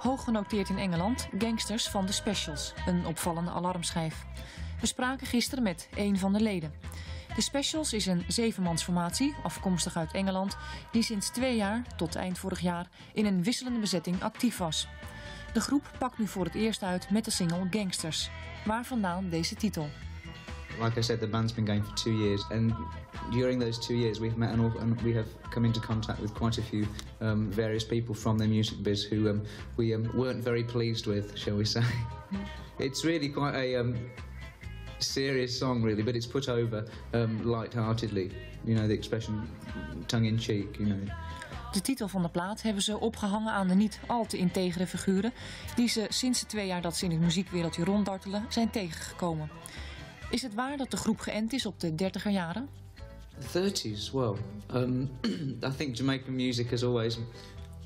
genoteerd in Engeland Gangsters van de Specials, een opvallende alarmschijf. We spraken gisteren met een van de leden. De Specials is een zevenmansformatie, afkomstig uit Engeland, die sinds twee jaar, tot eind vorig jaar, in een wisselende bezetting actief was. De groep pakt nu voor het eerst uit met de single Gangsters. Waar vandaan deze titel? Like I said, the band's been going for two years, and during those two years, we've met an awful, and we have come into contact with quite a few um, various people from the music biz who um, we um, weren't very pleased with, shall we say. it's really quite a um, serious song, really, but it's put over um, light-heartedly. You know, the expression tongue-in-cheek, you know. De titel van de plaat hebben ze opgehangen aan de niet al te integere figuren die ze sinds de twee jaar dat ze in het muziekwereldje ronddartelen zijn tegengekomen. Is het waar dat de groep geënt is op de dertiger jaren? The 30s, well, um, I think Jamaican music has always,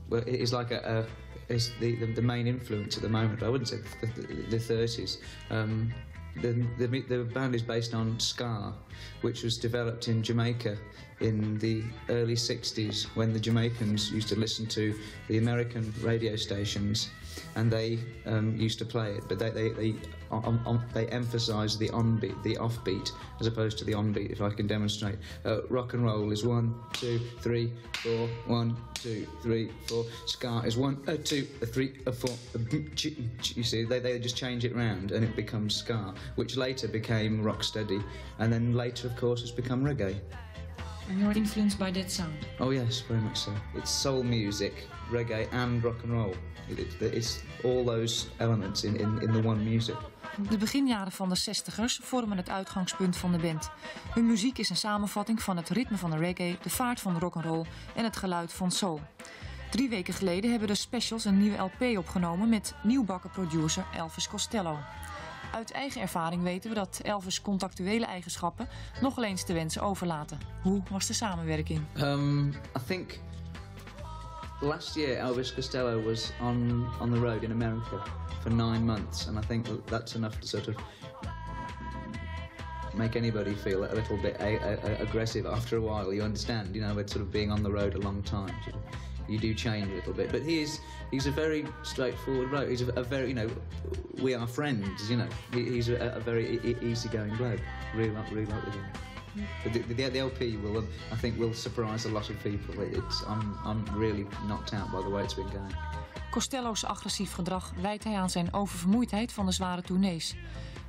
well, it is like a, a is the, the, the main influence at the moment. I wouldn't say the, the, the 30s. Um, the, the, the band is based on ska, which was developed in Jamaica in the early 60s when the Jamaicans used to listen to the American radio stations and they um, used to play it, but they they they, they emphasise the onbeat, the offbeat, as opposed to the onbeat. If I can demonstrate, uh, rock and roll is one, two, three, four, one, two, three, four. Ska is one, a two, a three, a four. A you see, they they just change it round and it becomes ska, which later became rocksteady, and then later, of course, has become reggae. And you're influenced by that sound. Oh yes, very much so. It's soul music, reggae, and rock and roll. It, it, it's all those elements in, in, in the one music. De beginjaren van de 60ers vormen het uitgangspunt van de band. Hun muziek is een samenvatting van het ritme van de reggae, de vaart van de rock and roll en het geluid van soul. Drie weken geleden hebben de Specials een nieuwe LP opgenomen met nieuwbakken producer Elvis Costello. Uit eigen ervaring weten we dat Elvis contactuele eigenschappen nogal eens te wensen overlaten. Hoe was de samenwerking? Um, I think last year Elvis Costello was on on the road in America for nine months, and I think that's enough to sort of make anybody feel a little bit aggressive after a while. You understand, you know, with sort of being on the road a long time. You do change a little bit, but he is he's a very straightforward bloke. He's a, a very you know we are friends. You know, he, he's a, a very e easygoing bloke. Really, like, really with him. But the, the, the LP will, um, I think, will surprise a lot of people. It's, I'm, I'm really knocked out by the way it's been going. Costello's agressief gedrag wijt hij aan zijn oververmoeidheid van de zware tournees.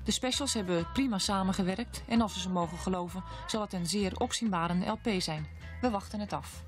De specials hebben prima samengewerkt en als we ze mogen geloven zal het een zeer opzienbarende LP zijn. We wachten het af.